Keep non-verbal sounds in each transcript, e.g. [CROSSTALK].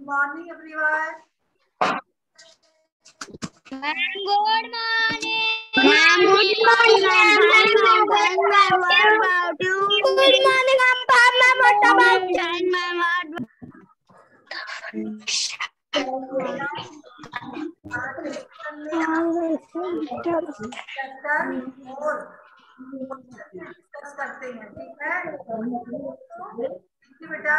Good morning, everyone. Ma'am, good morning. Ma'am, good morning? Good morning, ma'am. Fine, ma'am. What about you? Ma'am. What chapter four discuss करते हैं ठीक है बेटा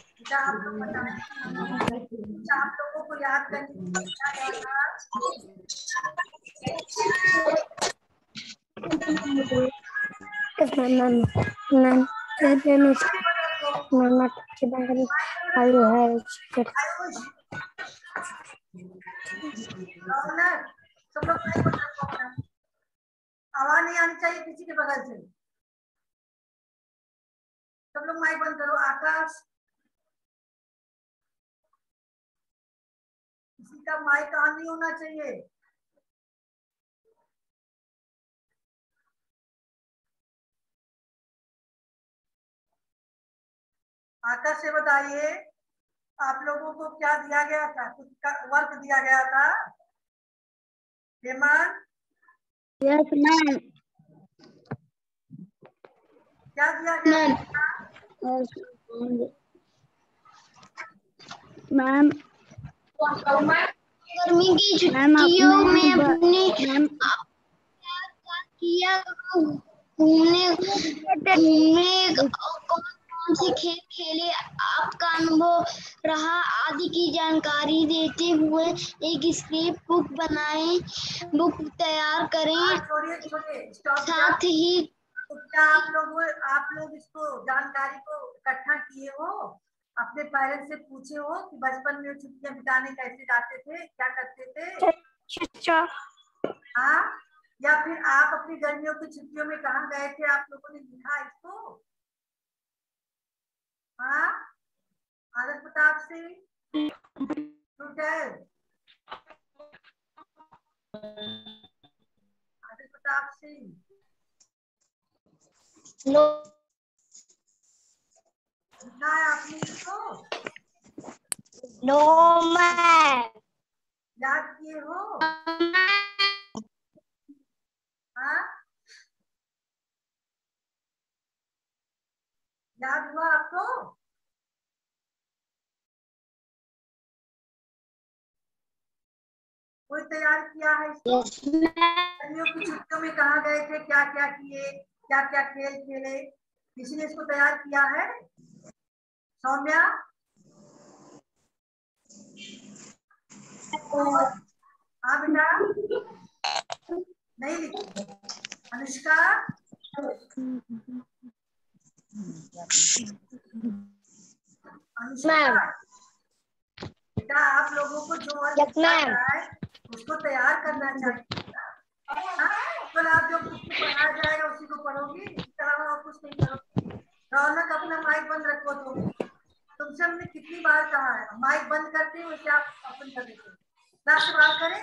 आवाज़ नहीं आनी चाहिए किसी के बगल से सब लोग माइक बंद करो आकाश का माइक ऑन नहीं होना चाहिए। आकाश से बताइए आप लोगों को क्या दिया गया था? कुछ वर्क दिया गया था? हेमंत? Yes, ma'am. क्या दिया गया. था? Ma'am. गर्मी की छुट्टियों में अपने क्या घूमने घूमने कौन कौन से खेल खेले? आपका अनुभव रहा? आदि की जानकारी देते हुए एक स्क्रिप्ट बुक बनाएँ बुक तैयार करें। हाँ, साथ ही क्या आप लोग आप लोग इसको जानकारी को इकट्ठा किए हो? अपने पेरेंट्स से पूछे हो कि बचपन में छुट्टियाँ बिताने कैसे जाते थे क्या करते थे? अच्छा। हाँ? या फिर आप अपनी गर्मियों की छुट्टियों में कहाँ गए थे? आप लोगों ने लिखा इसको? हाँ? आदर्श प्रताप सिंह? टूटल आदर्श प्रताप सिंह? लिखा है आपने इसको नो मैम याद किए हो? हाँ? याद हुआ आपको? कोई तैयार किया है इसको? गर्मियों की छुट्टियों में कहा गए थे क्या क्या किए क्या क्या खेल खेले? किसी ने इसको तैयार किया है? सौम्या? हाँ बेटा? नहीं लिखी। अनुष्का? अनुष्का? बेटा आप लोगों को जो. गया है उसको तैयार करना चाहिए। हाँ? कल आप जो कुछ पढ़ाया जाएगा उसी को पढ़ोगी। इसके अलावा और कुछ नहीं करोगी। रौनक अपना माइक बंद रखो तुम तुमसे हमने कितनी बार कहा है? माइक बंद करते हैं वैसे आप ओपन कर देते हो। क्लास से बात करें?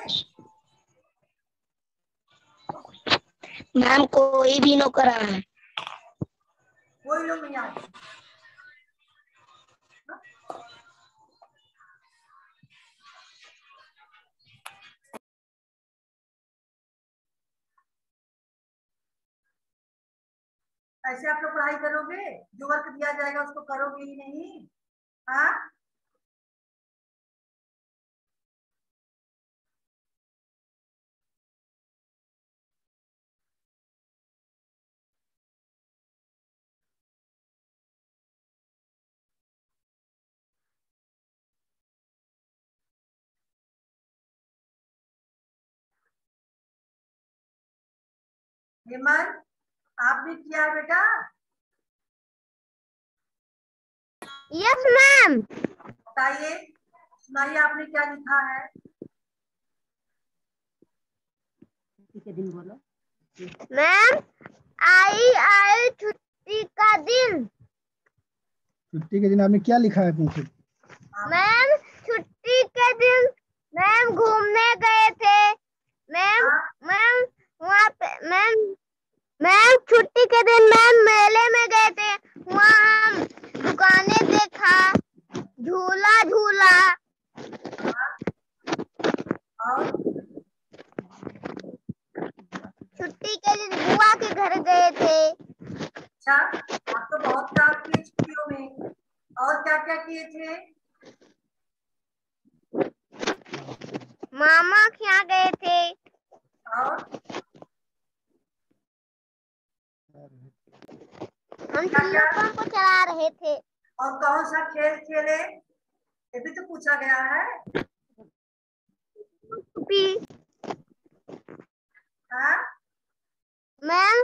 मैम कोई भी नो करा है कोई लोग नहीं आते। ऐसे आप लोग पढ़ाई करोगे? जो वर्क दिया जाएगा उसको करोगे ही नहीं। हाँ? हेमंत आप भी किया बेटा? यस मैम बताइए सुनाइए आपने क्या लिखा है? के दिन बोलो? मैम आई आई छुट्टी का दिन। छुट्टी के दिन आपने क्या लिखा है से मैम छुट्टी के दिन मैम घूमने गए थे। मैम मैम वहाँ पे मैम मैम छुट्टी के दिन मैम मेले में गए थे। वहाँ हम दुकानें देखा झूला झूला। छुट्टी के दिन बुआ के घर गए थे। अच्छा आप तो बहुत काम किए छुट्टियों में। और क्या क्या किए थे? मामा के यहाँ गए थे और टेलीफोन को चला रहे थे। और कौन सा खेल खेले? ये भी तो पूछा गया है। हाँ? मैम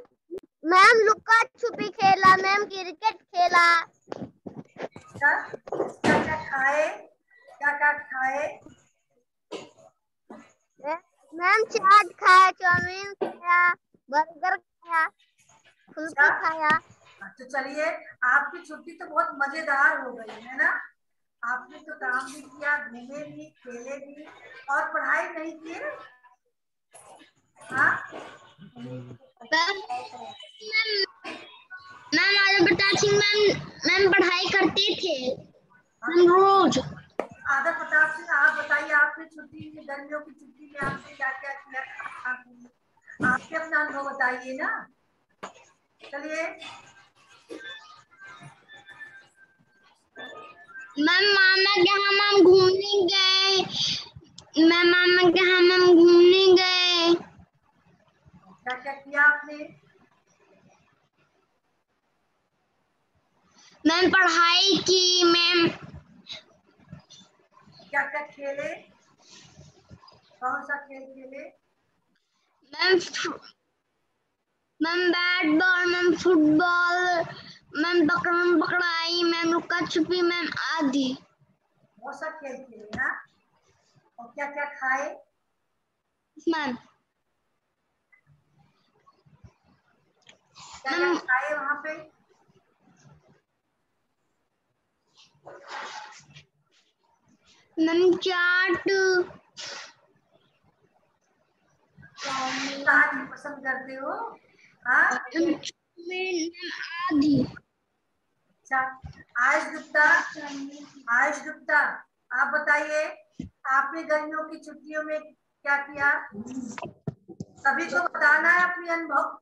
मैम लुका छुपी खेला मैम क्रिकेट खेला। क्या? क्या खाए? क्या क्या खाए? मैम चाट खाया चाउमीन खाया बर्गर खाया फुल्की खाया। तो चलिए आपकी छुट्टी तो बहुत मज़ेदार हो गई है ना? आपने तो काम भी किया घूमे भी खेले भी और पढ़ाई नहीं की हाँ? Ma'am ma'am Aryabhatta Singh ma'am ma'am पढ़ाई करते थे। हम रोज। आदर प्रताप सिंह आप बताइए आपने छुट्टी में गर्मियों की छुट्टी में आपने क्या क्या किया आपके अपना अनुभव बताइए ना। चलिए मैम मामा के यहाँ हम घूमने गए। मैम मामा के यहाँ हम घूमने गए। क्या क्या किया आपने? मैम पढ़ाई की मैम। क्या क्या खेले? कौन सा खेल खेले? Ma'am ma'am bat ball ma'am football. Ma'am पकड़म पकड़ाई मैम लुका छुपी मैम आदि बहुत सा खेल खेले ना? और क्या क्या खाए? मैम क्या क्या खाए वहाँ पे? मैम चाट चाट पसंद करते हो? हाँ? आदि आयुष गुप्ता आयुष गुप्ता आप बताइए आपने गर्मियों की छुट्टियों में क्या किया? सभी को बताना है अपनी अनुभव।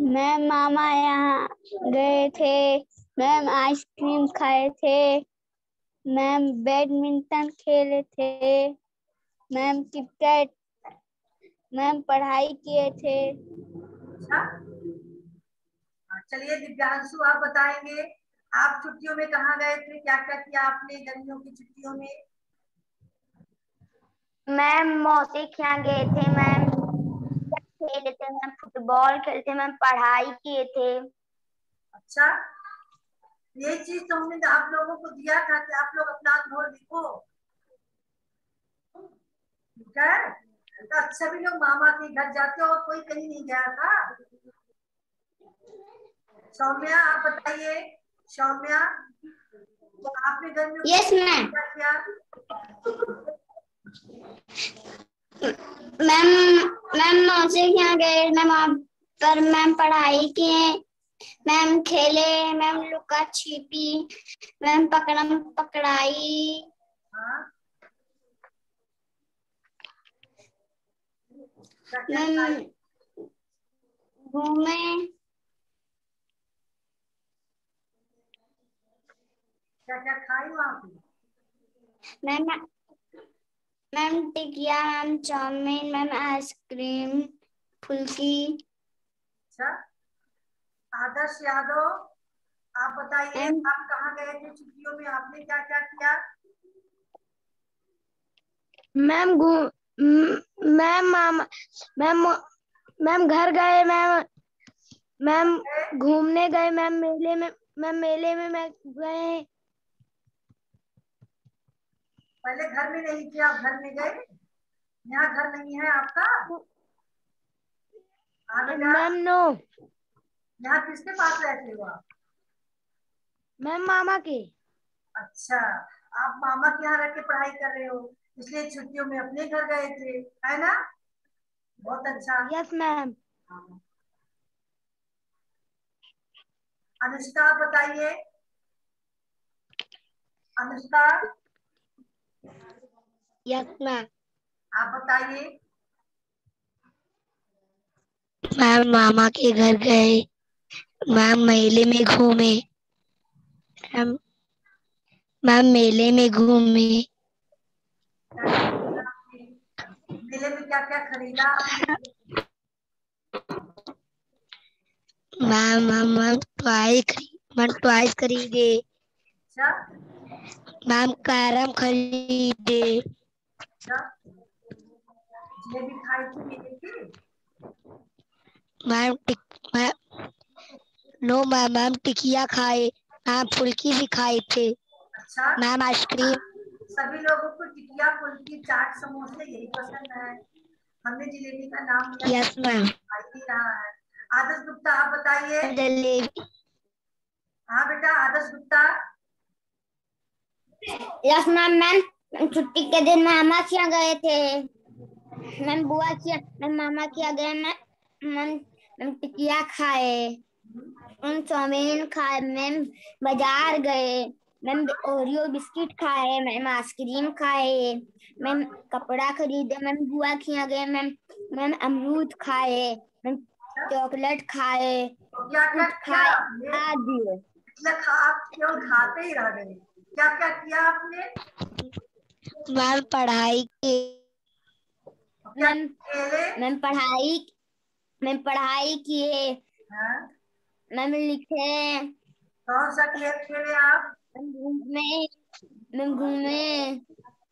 मैम मामा यहाँ गए थे। मैम आइसक्रीम खाए थे। मैम बैडमिंटन खेले थे। Ma'am cricket. मैम पढ़ाई किए थे। अच्छा। चलिए दिव्यांशु आप बताएँगे आप छुट्टियों में कहाँ गए थे? क्या क्या किया आपने गर्मियों की छुट्टियों में? मैम मौसी के यहाँ गए थे मैम। खेले थे मैम फुटबॉल खेलते मैम पढ़ाई किए थे। अच्छा यही चीज़ तो हमने आप लोगों को दिया था कि आप लोग अपना अनुभव लिखो ठीक है? तो अच्छा भी लोग मामा के घर जाते हो और कोई कहीं नहीं गया था। सौम्या आप बताइए। सौम्या तो आपने की यस मैम क्या? मैम मैम मौसी के यहाँ गए। मैम वहाँ पर मैम पढ़ाई किए। मैम खेले। मैम लुका छिपी। मैम पकड़म पकड़ाई। हाँ। मैम? घूमे। क्या क्या खाई पे मैम मैम टिकिया ma'am chow mein ma'am ice cream फुल्की। अच्छा आदर्श यादव आप बताइए आप कहाँ गए थे? छुट्टियों में आपने क्या? क्या किया मैम मैम मैम मैम घर गए मैम। मैम घूमने गए मैम मेले में मैम मेले में मैं गए। पहले घर में नहीं किया आप घर में गए? यहाँ घर नहीं है आपका? मैम नो यहाँ किसके पास रहते हो आप? मैम मामा के। अच्छा आप मामा के यहाँ रह के पढ़ाई कर रहे हो इसलिए छुट्टियों में अपने घर गए थे है ना? बहुत अच्छा। Yes ma'am. अनुष्का बताइए। अनुष्का? यस मैम आप बताइए। मैम मामा के घर गए। मैम मेले में घूमे। मैम मैम मेले में घूमे। मेले में क्या क्या खरीदा ma'am ma'am ma'am toy ma'am toys खरीदे। अच्छा। मैम कैरम खरीदे। जलेबी खाई थी मेले की मैम टिक मैम नो मैम मैम टिकिया खाए मैम फुल्की भी खाए थे। अच्छा। Ma'am ice cream. सभी लोगों को टिकिया फुल्की चाट समोसे यही पसंद है। हमने जलेबी का नाम लिया। यस मैम रहा है। आदर्श गुप्ता आप बताइए। जलेबी। हाँ बेटा Adarsh Gupta. Yes ma'am ma'am छुट्टी के दिन मामा के यहाँ गए थे। मैम बुआ के यहाँ- मैम के यहाँ गए। मैम मैम मैम टिकिया खाए। मैम चाउमीन खाए। मैम बाज़ार गए। मैम ओरियो बिस्किट खाए। मैम आइसक्रीम खाए। मैम कपड़ा खरीदे। मैम बुआ के यहाँ गए। मैम मैम अमरूद खाए। मैम चॉकलेट खाए। क्या क्या किया खाए आदि आप केवल खाते ही रह गए क्या क्या किया आपने? मैम पढ़ाई की मैम मैम पढ़ाई मैम पढ़ाई किए। हाँ? मैम लिखे। कौन सा खेल खेले आप? मैम घूमे मैम घूमे।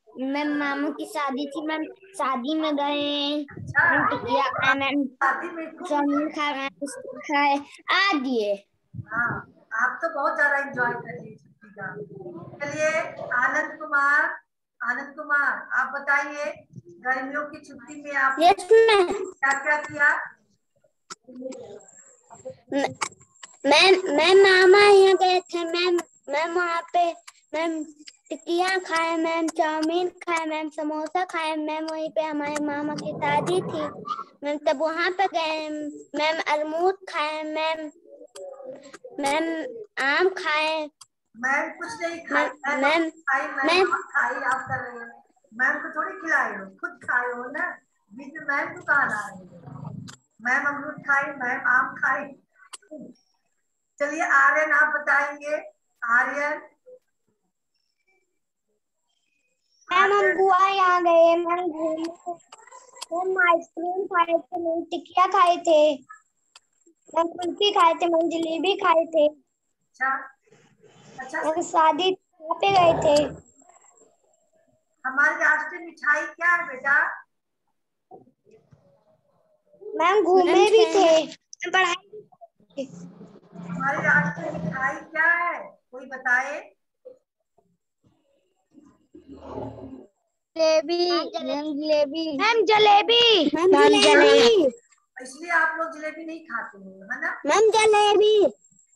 मैम मामू की शादी थी मैम शादी में गए। अच्छा। मैम टिकिया खाए मैम शादी चाउमीन खाए मैम बिस्कुट खाए आदि हाँ आप तो बहुत ज़्यादा एंजॉय कर लिए चलिए आनंद कुमार। आनंद कुमार आप बताइए गर्मियों की छुट्टी में आप मैम क्या क्या? किया मैम मैम मामा यहाँ गए थे मैम मैम वहाँ पे मैम टिकिया खाए मैम चाउमीन खाए मैम समोसा खाए मैम वहीं पे हमारे मामा की शादी थी। मैम तब वहाँ पे गए मैम अरमूद खाए मैम मैम आम खाए मैम कुछ नहीं खाई मैम- मैम खाई आप कर रहे हो। मैम को थोड़ी खिलाए हो खुद खाए हो ना? बीच में मैम को कहा ला रहे हो? मैम अमरूद खाई मैम आम खाई। चलिए आर्यन आप बताएँगे। आर्यन। मैम हम बुआ यहाँ गए मैम घूमे मैम आइसक्रीम खाए थे मैम टिकिया खाए थे। मैम कुल्फी खाए थे मैम जलेबी खाए थे। अच्छा। अच्छा शादी वहाँ पे गए थे। हमारी राष्ट्रीय मिठाई क्या है बेटा? मैम घूमे भी थे। पढ़ाई हमारी राष्ट्रीय मिठाई क्या है? कोई बताए? Jalebi. Ma'am jalebi. Ma'am jalebi. Ma'am jalebi. इसलिए आप लोग जलेबी नहीं खाते हो है ना? मैम जलेबी।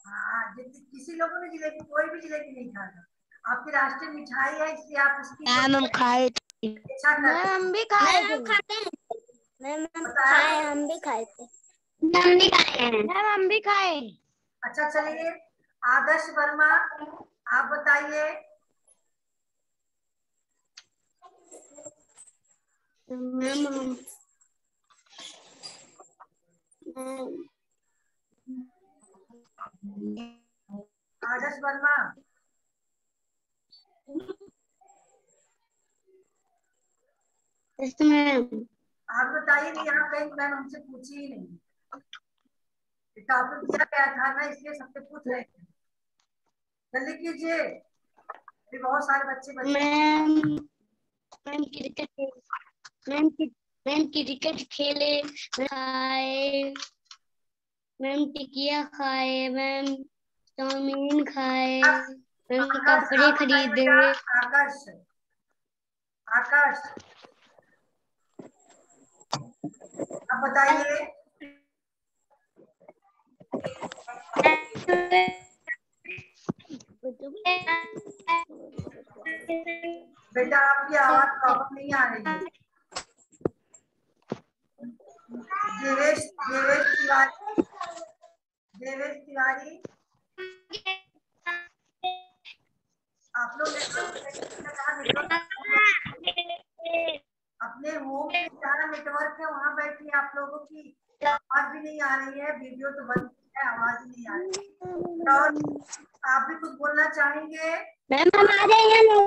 हाँ किसी लोगों ने जलेबी कोई भी जलेबी नहीं खाता आपकी राष्ट्रीय मिठाई है इसलिए आप उसकी मैम हम खाए हैं। हम भी खाए थे। खाते हैं। मैम हम खाए हम भी खाए थे। हम भी खाए मैम हम भी खाए अच्छा चलिए। आदर्श वर्मा आप बताइए। मैम हम आदर्श वर्मा। आप बताइए नहीं यहाँ कहीं मैम हमसे पूछी ही नहीं। टॉपिक दिया गया था ना इसलिए सबसे पूछ रहे जल्दी कीजिए। अभी बहुत सारे बच्चे बच्चे। Ma'am ma'am cricket ma'am ma'am cricket खेले खाए मैम टिकिया खाए मैम चाउमीन खाए मैम कपड़े खरीदे। आकाश आकाश। आप बताइए। बेटा आपकी आवाज़ प्रॉपर नहीं आ रही। है अपने होम में जहाँ नेटवर्क है वहाँ बैठिए आप लोगों। की आवाज़ भी नहीं आ रही है वीडियो तो बंद है आवाज़ नहीं आ रही है और आप भी कुछ बोलना चाहेंगे मैम हमारे यहाँ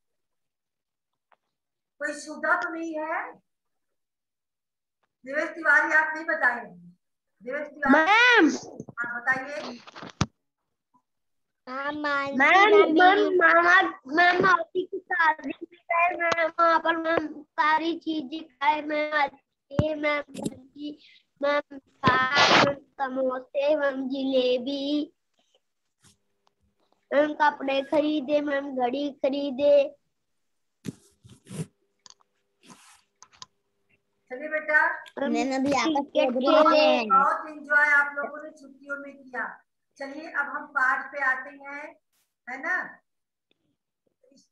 कोई छूटा तो नहीं है? देवेश तिवारी आप नहीं बताए देवेश तिवारी मैम। हाँ बताइए। मैम मैम मामा की शादी में गए मैम। वहाँ पर मैम सारी चीज़ें खाए मैम अच्छे मैम सब्ज़ी मैम समोसे मैम जिलेबी। मैम कपड़े खरीदे मैम घड़ी खरीदे। चलिए बेटा। मैम अभी बहुत एंजॉय आप लोगों ने छुट्टियों में किया। चलिए अब हम पाठ पे आते हैं है ना?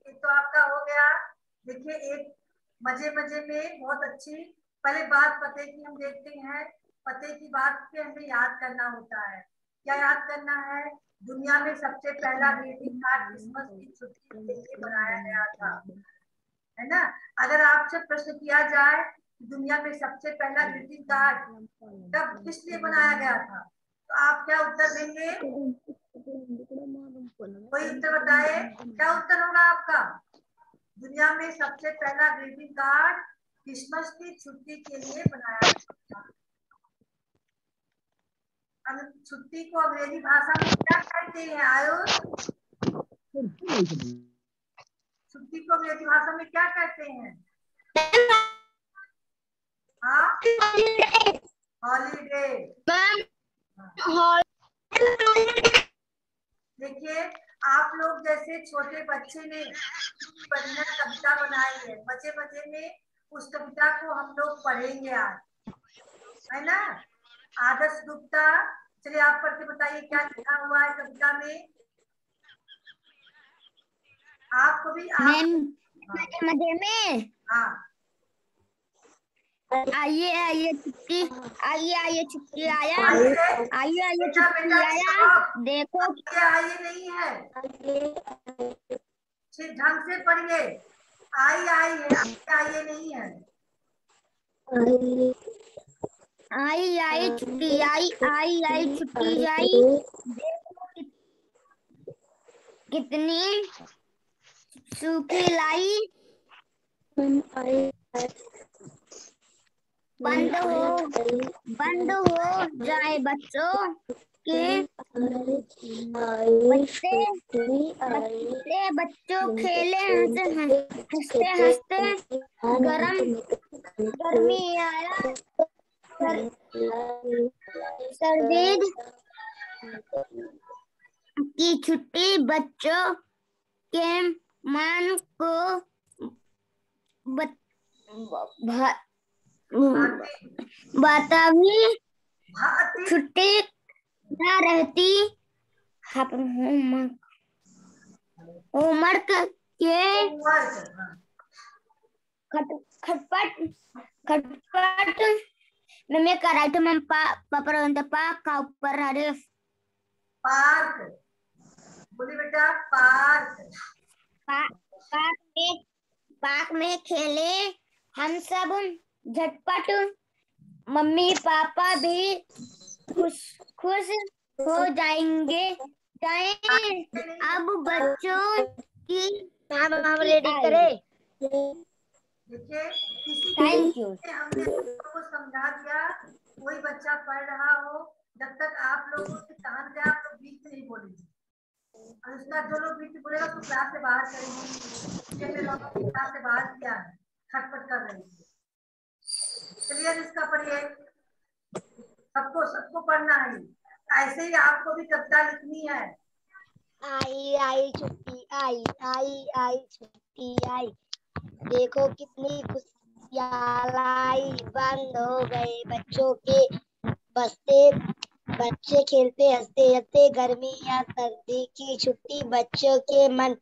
तो आपका हो गया। देखिए एक मज़े मज़े में बहुत अच्छी पहले बात पते की हम देखते हैं। पते की बात पे हमें याद करना होता है। क्या याद करना है? दुनिया में सबसे पहला ग्रीटिंग कार्ड क्रिसमस की छुट्टी के लिए बनाया गया था। है ना? अगर आपसे प्रश्न किया जाए दुनिया में सबसे पहला ग्रीटिंग कार्ड कब किस लिए बनाया गया था? तो आप क्या उत्तर देंगे? कोई उत्तर बताए? क्या उत्तर होगा आपका? दुनिया में सबसे पहला ग्रीटिंग कार्ड क्रिसमस की छुट्टी के लिए बनाया गया छुट्टी को अंग्रेज़ी भाषा में क्या कहते हैं, आयुष? छुट्टी को अंग्रेज़ी भाषा में क्या कहते हैं? हाँ हॉलीडे देखिए आप लोग जैसे छोटे बच्चे ने बढ़िया कविता बनाई है मज़े मज़े में उस कविता को हम लोग पढ़ेंगे आज। है ना? आदर्श गुप्ता चलिए आप पढ़ के बताइए क्या लिखा हुआ है कविता में? आपको भी आप, मज़े में? हाँ। आइए आइए छुट्टी आइए आइए छुट्टी आया। आइए। आइए छुट्टी आया। देखो। आइए नहीं है? ठीक ढंग से पढ़िए। आई आई है आई आइए नहीं है। आई आई छुट्टी आई आई आई छुट्टी आई। कितनी सूखी लाई। बंद हो बंद हो जाए बच्चों के बच्चे बच्चे बच्चों खेले हँसते हँसते हँसते गरम गर्मी आया सर, सर्दी की छुट्टी बच्चों के मन को बत, भ- बतावी छुट्टी न रहती। होमवर्क। के हाँ। खटपट खटपट। में मैं कराटे में पा पापर पा का ऊपर हरे पार्क। बोली बेटा पार्क। पार्क में पार्क में खेले हम सब। झटपट मम्मी पापा भी खुश खुश हो जाएँगे। जाए अब बच्चों की हम रेडी करें। थैंक यू समझा दिया कोई बच्चा पढ़ रहा हो जब तक आप लोगों के कान पे आप लोग बीच में नहीं बोलेंगे। और उसका जो लोग बीच में बोलेगा उसको क्लास से बाहर करेंगे। क्लास से बाहर किया है खटपट कर रहे थे चलिए इसका पढ़िए सबको सबको पढ़ना है। ऐसे ही आपको भी कविता लिखनी है। आई आई छुट्टी, आई आई आई छुट्टी, आई। देखो कितनी खुशियाँ लाई। बंद हो गए बच्चों के बसते। बच्चे खेलते, हँसते हँसते। गर्मी या सर्दी की छुट्टी। बच्चों के मन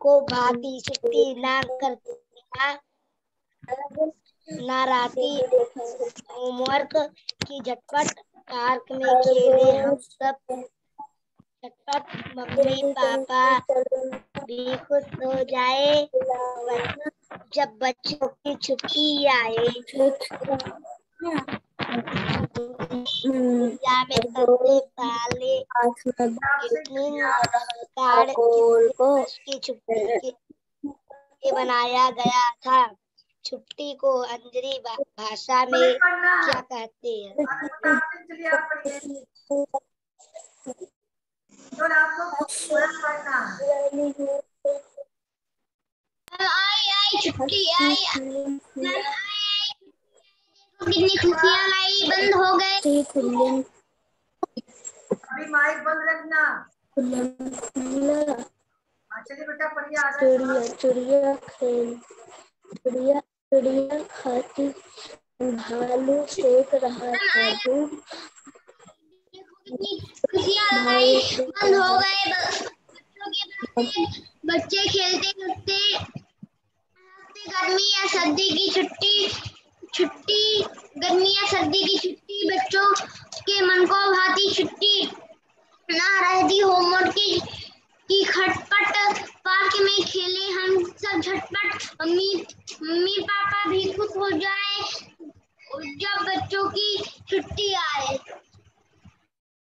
को भाती छुट्टी। ना करती ना ना राती होमवर्क की झटपट पार्क में खेले हम सब। झटपट मम्मी पापा भी खुश हो जाए। जब बच्चों की छुट्टी आए। या में सबसे पहले कार्ड की छुट्टी के बनाया गया था। छुट्टी को अंजरी भाषा में क्या कहते हैं? तो है आई आई छुट्टी आई। [LAUGHS] आई आई कितनी खुशियाँ लाई बंद हो गए। अभी माइक बंद रखना। हाँ, चलिए बेटा पढ़िए आगे। चिड़िया चिड़िया खेल। चिड़िया चिड़िया खाती भालू सेक रहा था बंद हो गए बच्चों खेलते कूदते गर्मी या सर्दी की छुट्टी छुट्टी, गर्मी या सर्दी की छुट्टी, बच्चों के मन को भाती छुट्टी। ना रहती होमवर्क की की खटपट पार्क में खेले हम सब झटपट। मम्मी मम्मी पापा भी खुश हो जाए जब बच्चों की छुट्टी आए।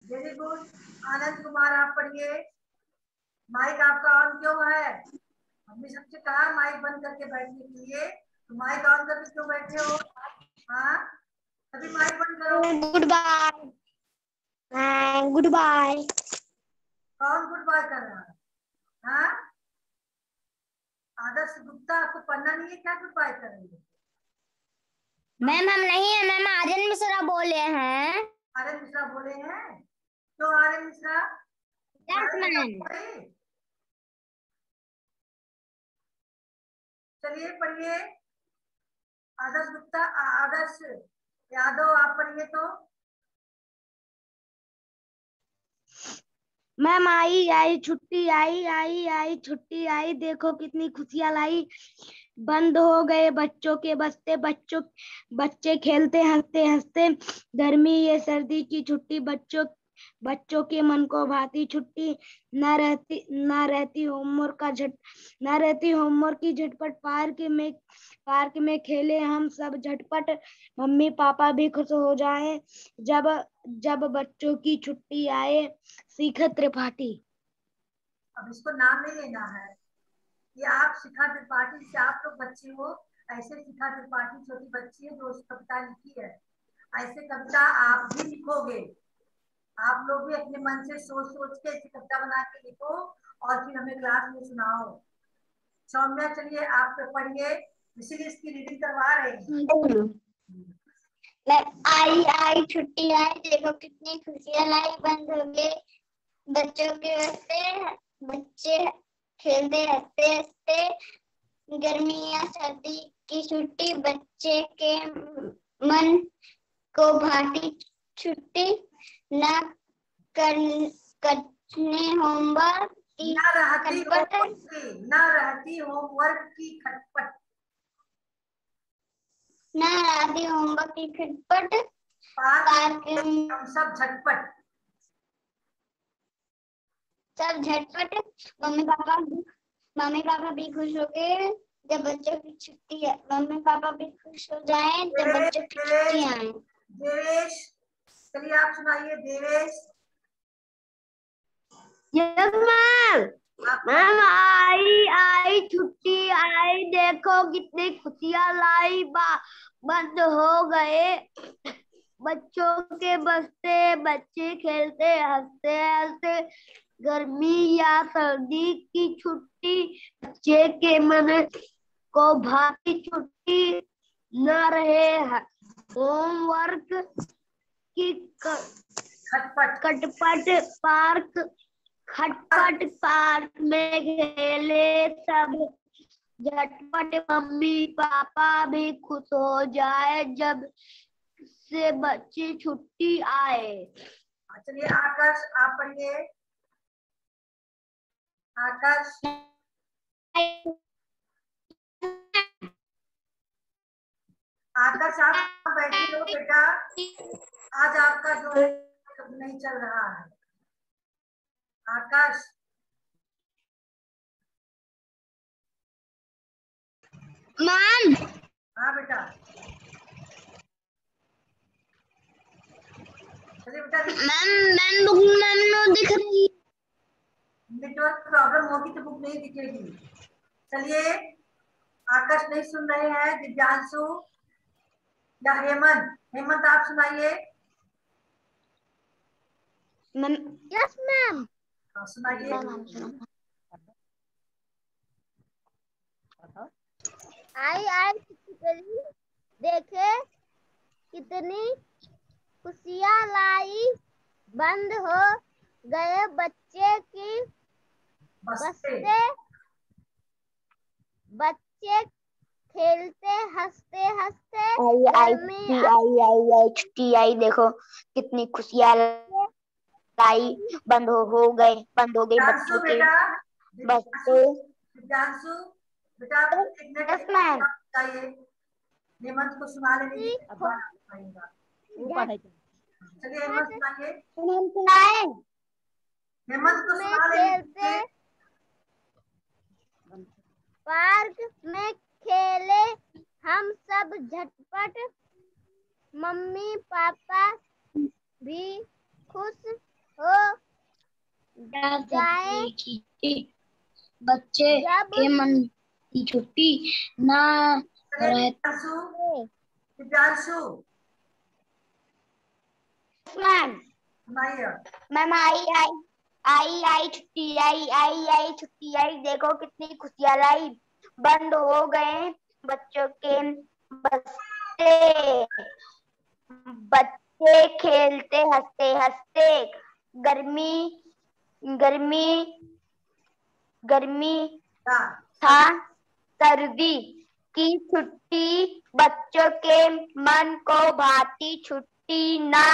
वेरी गुड आनंद कुमार आप पढ़िए। माइक आपका ऑन क्यों है? हमने सबसे कहा माइक बंद करके बैठने के लिए? तो माइक ऑन करके क्यों बैठे हो? हाँ? अभी माइक बंद करो। Good bye. Good bye. कौन गुड बाय कर रहा है? हाँ? आदर्श गुप्ता आपको पढ़ना नहीं है क्या गुड बाय कर रही है मैम हम नहीं है मैम आर्यन मिश्रा बोले हैं। आर्यन मिश्रा बोले हैं? तो आर्यन मिश्रा. चलिए पढ़िए। आदर्श गुप्ता आदर्श यादव आप पढ़िए तो। मैम आई आई, छुट्टी आई आई आई, छुट्टी आई। देखो कितनी खुशियाँ लाई। बंद हो गए बच्चों के बसते। बच्चों, बच्चे खेलते, हँसते हँसते। गर्मी, ये सर्दी की छुट्टी। बच्चों बच्चों के मन को भाती छुट्टी। न रहती न रहती होमवर्क का झट, न रहती होमवर्क की झटपट। पार्क में पार्क में खेले हम सब झटपट। मम्मी, पापा भी खुश हो जाए। जब जब बच्चों की छुट्टी आए शिखा त्रिपाठी। अब इसको नाम नहीं लेना है। ये आप शिखा त्रिपाठी से आप लोग तो बच्चे हो ऐसे शिखा त्रिपाठी छोटी बच्ची है जो उस कविता लिखी है। ऐसे कविता आप भी लिखोगे। आप लोग भी अपने मन से सोच सोच के ऐसी कविता बना के लिखो और फिर हमें क्लास में सुनाओ। सौम्या चलिए आप पढ़िए इसीलिए इसकी रीडिंग करवा रहे हैं। आई आई छुट्टी आई देखो कितनी खुशियाँ लाई बंद हो गए बच्चों के हँसते बच्चे खेलते हँसते हँसते गर्मी या सर्दी की छुट्टी बच्चे के मन को भाती छुट्टी न कर करने होमवर्क की न रहती होमवर्क की खटपट। न राधी होमवर्क की खटपट। में हम सब झटपट। सब झटपट। मम्मी पापा मम्मी पापा भी खुश हो गए। जब बच्चों की छुट्टी है मम्मी पापा भी खुश हो जाए जब बच्चों की छुट्टी आए। देवेश चलिए आप सुनाइए देवेश। यस मैम मैम आई आई छुट्टी, आई देखो कितनी खुशियाँ लाई, बा, बंद हो गए। बच्चों के बसते, बच्चे खेलते, हँसते हँसते। गर्मी या सर्दी की छुट्टी, बच्चे के मन को भारी छुट्टी न रहे। होमवर्क की क- खटपट खटपट पार्क खटपट पार्क में खेले सब। झटपट मम्मी पापा भी खुश हो जाए जब से बच्चे छुट्टी आए। चलिए, आकाश, आप पढ़िए। आकाश। आकाश, आप बैठे हो बेटा। आज आपका जो है, नहीं चल रहा है। आकाश। मैम हाँ बेटा। बेटा। Ma'am ma'am book ma'am no दिख रही नेटवर्क प्रॉब्लम होगी तो बुक नहीं दिखेगी। चलिए आकाश नहीं सुन रहे हैं दिव्यांशु या हेमंत। हेमंत आप सुनाइए। Ma'am yes ma'am. हाँ, आई आई देखे कितनी खुशियाँ लाई बंद हो गए बच्चे की बसते बच्चे खेलते हँसते हँसते आई आई आई आई आई आई देखो कितनी खुशियाँ लाई बंद हो हो गए बंद हो गई बच्चों के सुनाइएगा। चलिए पार्क में खेले हम सब झटपट। मम्मी पापा भी खुश। बच्चे के मन की छुट्टी ना मैम मैम आई आई आई आई छुट्टी आई आई आई छुट्टी आई। देखो कितनी खुशियाँ लाई। बंद हो गए बच्चों के बसते। बच्चे खेलते हँसते हँसते। गर्मी गर्मी गर्मी था सर्दी की छुट्टी बच्चों के मन को भाती छुट्टी ना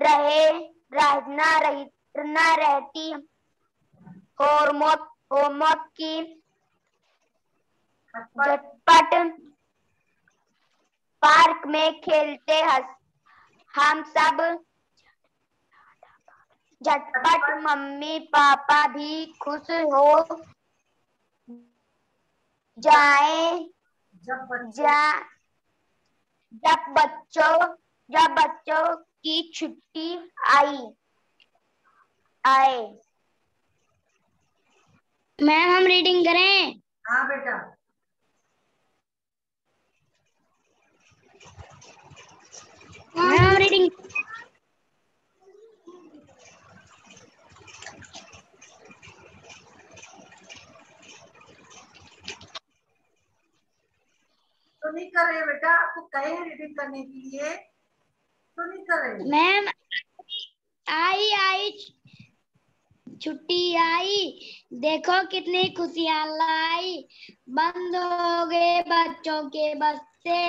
रहे रहना रही ना रहती। होमवर्क होमवर्क की झटपट। पार्क में खेलते हंस हम सब झटपट मम्मी पापा भी खुश हो जाए। जब जा जब बच्चों जब बच्चों की छुट्टी आई आए। मैम हम रीडिंग करें? हाँ बेटा। मैम हम रीडिंग नहीं कर रहे बेटा आपको कहे हैं रीडिंग करने के लिए। तो नहीं कर रहे मैम आई आई छुट्टी आई। देखो कितनी खुशियाँ लाई। बंद हो गए बच्चों के बच्चे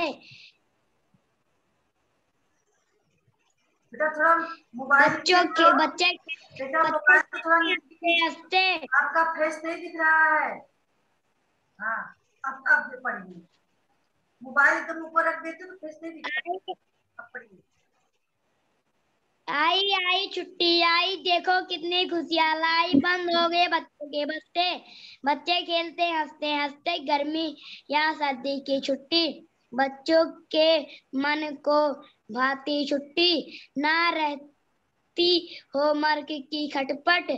बेटा थोड़ा मोबाइल बच्चों के बच्चे बेटा मोबाइल से थोड़ा हँसते आपका फेस नहीं दिख रहा है। हाँ अब अब पढ़िए मोबाइल एकदम ऊपर रख देते तो अब पढ़िए आई आई, छुट्टी आई। देखो कितनी खुशियाँ लाई। बंद हो गए बच्चों के बच्चे। बच्चे खेलते, हँसते हँसते। गर्मी या सर्दी की छुट्टी। बच्चों के मन को भाती छुट्टी। ना रहती होमवर्क की खटपट।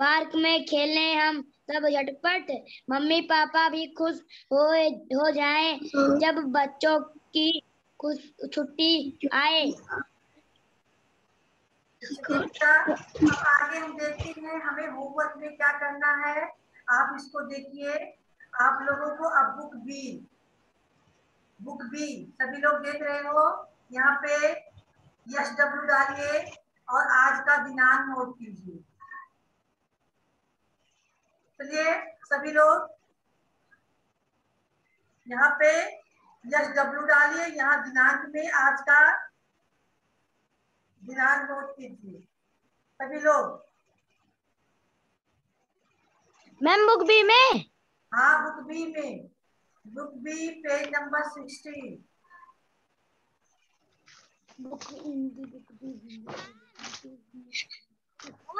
पार्क में खेलने हम। सब झटपट मम्मी पापा भी खुश हो हो जाएँ। जब बच्चों की खुश छुट्टी आए। अब आगे हम देखते हैं हमें होमवर्क में क्या करना है। आप इसको देखिए। आप लोगों को अब बुक बी बुक बी सभी लोग देख रहे हो? यहाँ पे यश डब्ल्यू डालिए और आज का दिनांक नोट कीजिए। चलिए सभी लोग। यहाँ पे यस डब्ल्यू डालिए यहाँ दिनांक में आज का दिनांक नोट कीजिए। सभी लोग। मैम बुक बी में? हाँ बुक बी में। Book B page number sixteen.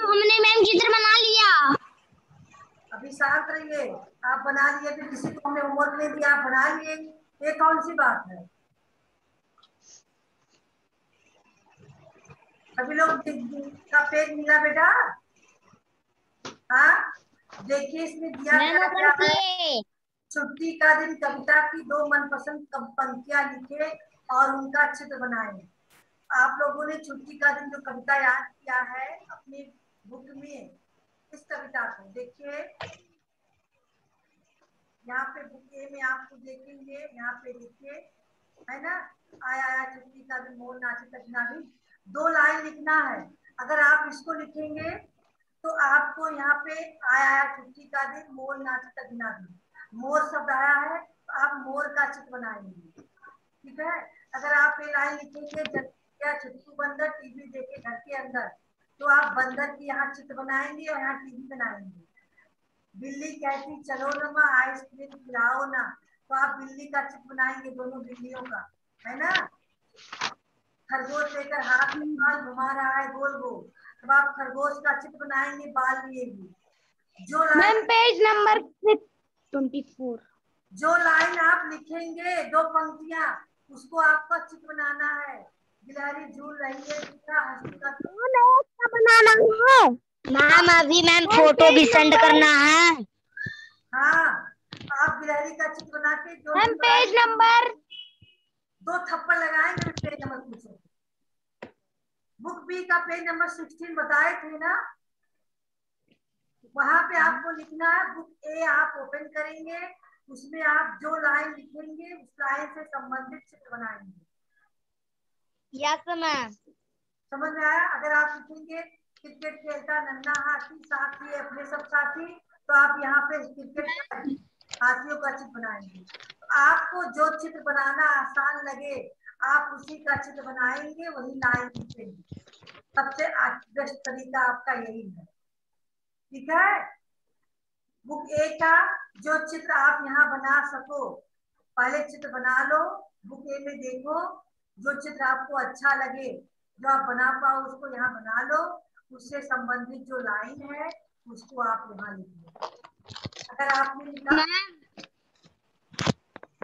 हमने मैम चित्र बना लिया। अभी शांत रहिए। आप बना लिए फिर किसी को हमने होमवर्क नहीं दिया आप बना लिए। ये कौन सी बात है? सभी लोग का पेज मिला बेटा? हाँ? देखिए इसमें दिया क्या है? छुट्टी का दिन कविता की दो मनपसंद पंक्तियाँ लिखे और उनका चित्र बनाए। आप लोगों ने छुट्टी का दिन जो कविता याद किया है अपने बुक में इस कविता को देखिए। यहाँ पे बुक ए में आपको देखेंगे, यहाँ पे देखिए। है ना? आया आया छुट्टी का दिन मोर, नाचे तकना भी। दो लाइन लिखना है। अगर आप इसको लिखेंगे तो आपको यहाँ पे आया आया छुट्टी का दिन मोर, नाचे तकना भी। मोर शब्द आया है तो आप मोर का चित्र बनाएँगे। ठीक है? अगर आप ये लाइन लिखेंगे क्या छुट्टू बंदर टीवी देखे घर के अंदर तो आप बंदर की यहाँ चित्र बनाएँगे और यहाँ टीवी बनाएँगे। बिल्ली कहती चलो ना माँ आइसक्रीम खिलाओ ना। तो आप बिल्ली का चित्र बनाएँगे दोनों बिल्लियों का है ना? खरगोश लेकर हाथ में बाल घुमा रहा है गोल गोल। तो आप खरगोश का चित्र बनाएँगे बाल लिए हुए जो ma'am line page number twenty four जो लाइन आप लिखेंगे दो पंक्तियाँ उसको आपका चित्र बनाना है। गिलहरी झूल रही है? बनाना है। मैम अभी मैम फ़ोटो भी सेंड करना है। हाँ आप गिलहरी का चित्र बना के जो मैम पेज नंबर? दो थप्पड़ लगाएँगे पेज नंबर पूछो। बुक बी का पेज नंबर सिक्सटीन बताए थे ना? वहाँ पे आपको लिखना है बुक ए आप ओपन करेंगे उसमें आप जो लाइन लिखेंगे उस लाइन से संबंधित चित्र बनाएँगे। Yes ma'am. समझ में आया? अगर आप लिखेंगे क्रिकेट खेलता नन्ना हाथी, साथी, अपने सब साथी तो आप यहाँ पे क्रिकेट हाथियों का चित्र बनाएँगे। तो आपको जो चित्र बनाना आसान लगे, आप उसी का चित्र बनाएँगे, वही लाइन लिखेंगे। सबसे बेस्ट तरीका आपका यही है। ठीक है? बुक ए का जो चित्र आप यहाँ बना सको, पहले चित्र बना लो, बुक ए में देखो, जो चित्र आपको अच्छा लगे जो आप बना पाओ उसको यहाँ बना लो। उससे संबंधित जो लाइन है उसको आप यहाँ लिख लो। अगर आपने लिखा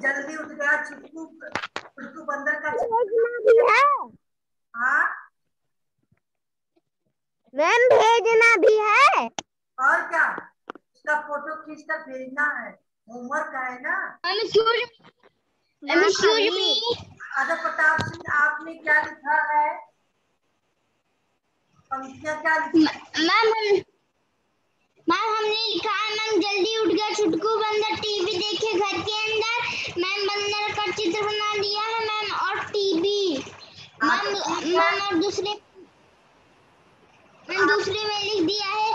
जल्दी उठ गया छुटकू छुटकू बंदर का है। हाँ? मैम भेजना भी है। और क्या? उसका फ़ोटो खींच कर भेजना है। होमवर्क है ना? आदर प्रताप सिंह आपने क्या लिखा है? मैम मैम, हमने लिखा है, मैम, जल्दी उठ गया, छुटकू बंदर टीवी देखे, घर के अंदर। मैम, बंदर का चित्र बना दिया है, मैम, और टीवी। मैम मैम, और दूसरे मैम, दूसरे में लिख दिया है।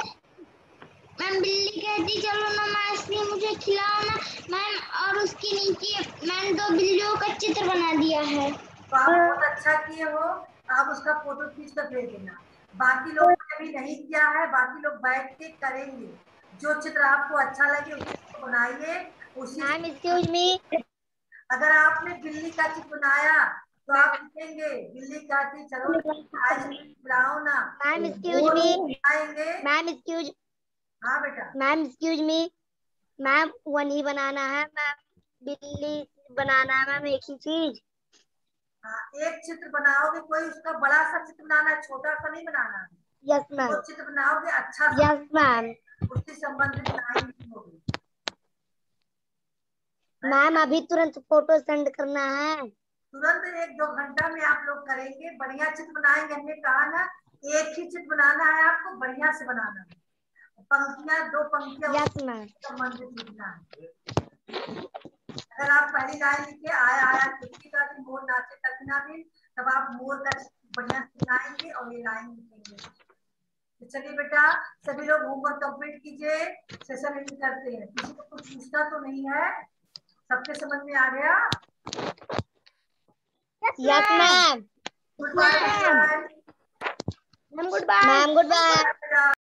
मैम, बिल्ली कहती, चलो ना, मैं आइसक्रीम मुझे खिलाओ ना। मैम, और उसके नीचे, मैम, दो बिल्लियों का चित्र बना दिया है। बहुत अच्छा किए हो आप उसका फ़ोटो खींच कर भेज देना बाकी लोग ने अभी नहीं किया है बाकी लोग बैठ के करेंगे। जो चित्र आपको अच्छा लगे उसी को बनाइए उसी अगर आपने बिल्ली का चित्र बनाया तो आप लिखेंगे बिल्ली कहती चलो आइसक्रीम खिलाओ ना। मैम एक्सक्यूज मी आएँगे। मैम एक्सक्यूज हाँ बेटा। Ma'am excuse me ma'am one ही बनाना है मैम बिल्ली बनाना है मैम एक ही चीज़। एक चित्र बनाओगे कोई उसका बड़ा सा चित्र बनाना है छोटा सा नहीं बनाना? है यस मैम वो चित्र बनाओगे अच्छा यस मैम उससे संबंधित लाइन मैम अभी तुरंत फ़ोटो सेंड करना है। तुरंत एक दो घंटा में आप लोग करेंगे। बढ़िया चित्र बनाएँगे हमने कहा ना एक ही चित्र बनाना है आपको बढ़िया से बनाना है। पंक्तियाँ दो पंक्तियाँ संबंधित लिखना है। अगर आप पहली लाइन लिखे आया आया किसी का कि मोर नाचे तकना भी तब आप मोर का बढ़िया से और ये लाइन लिखेंगे। तो चलिए बेटा सभी लोग होमवर्क कंप्लीट कीजिए सेशन एंड करते हैं। किसी को कुछ पूछना तो नहीं है? सबके समझ में आ गया? Yes ma'am goodbye ma'am goodbye ma'am goodbye